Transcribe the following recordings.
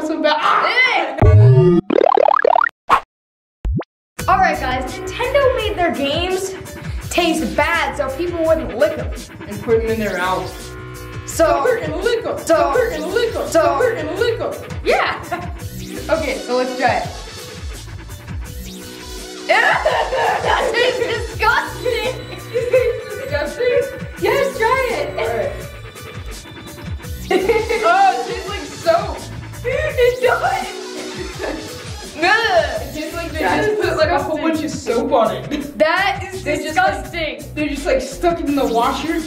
not so bad. Ah! Alright guys, Nintendo made their games taste bad so people wouldn't lick them. And put them in their mouths. So, here and lick them. So- here and lick them. so- here and lick them. yeah. okay, so let's try it. Like a whole bunch of soap on it. That is They just, like- disgusting. They're just like stuck in the washer.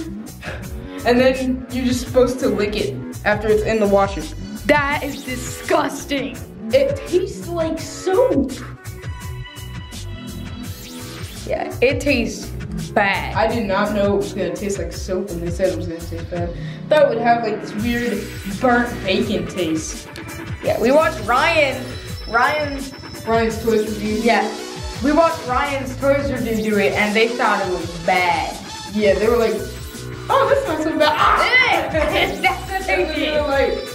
And then you're just supposed to lick it after it's in the washer. that is disgusting. It tastes like soap. Yeah, it tastes bad. I did not know it was gonna taste like soap when they said it was gonna taste bad. Thought it would have like this weird burnt bacon taste. yeah, we watched Ryan. Ryan's Ryan's Toys review. yeah, we watched Ryan's Scorsese do, do it, and they thought it was bad. Yeah, they were like, oh, this one's so bad. Ah! That's what they did. Like,